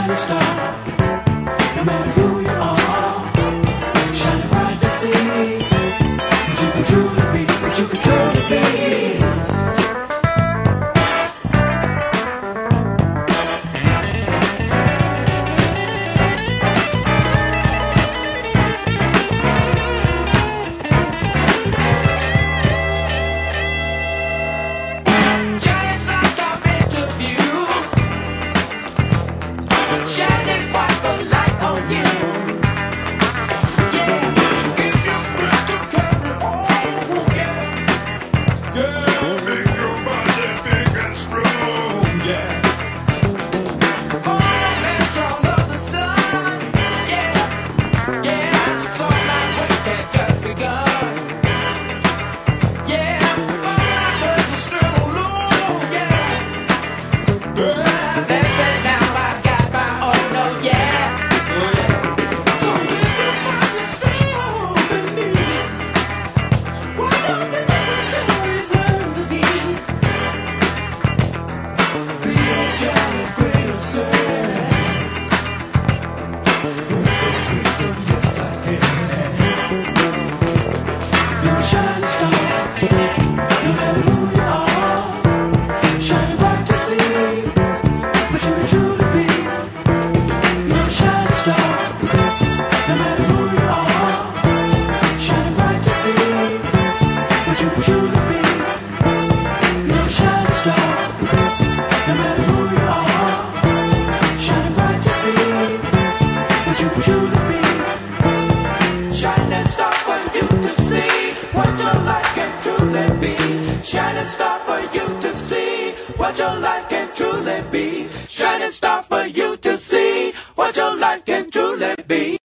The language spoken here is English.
No matter who you are, shining bright to see you can truly. shining star for you to see what your life can truly be. Shining star for you to see what your life can truly be.